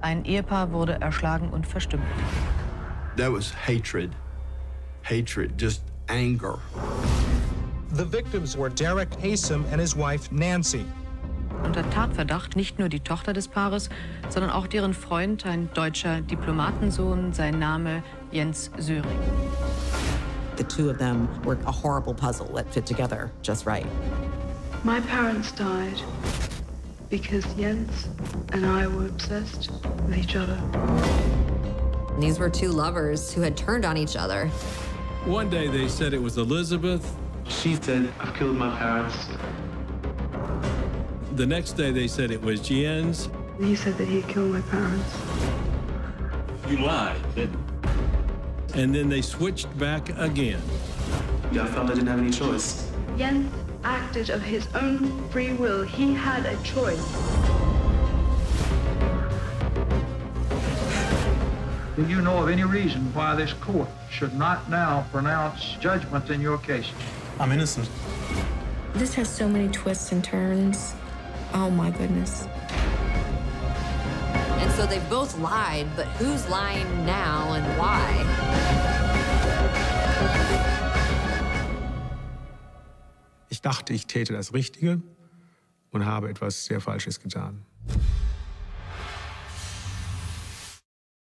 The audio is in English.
Ein Ehepaar wurde erschlagen und verstümmelt. That was hatred. Hatred, just anger. The victims were Derek Hasem and his wife Nancy. Unter Tatverdacht nicht nur die Tochter des Paares, sondern auch deren Freund, ein deutscher Diplomatensohn, sein Name Jens Söring. The two of them were a horrible puzzle that fit together just right. My parents died because Jens and I were obsessed with each other. These were two lovers who had turned on each other. One day they said it was Elizabeth. She said, I've killed my parents. The next day they said it was Jens. He said that he had killed my parents. You lied, didn't And then they switched back again. you? I felt I didn't have any choice. Jens acted of his own free will. He had a choice. Do you know of any reason why this court should not now pronounce judgment in your case? I'm innocent. This has so many twists and turns. Oh my goodness. And so they both lied, but who's lying now Ich dachte, ich täte das Richtige und habe etwas sehr Falsches getan.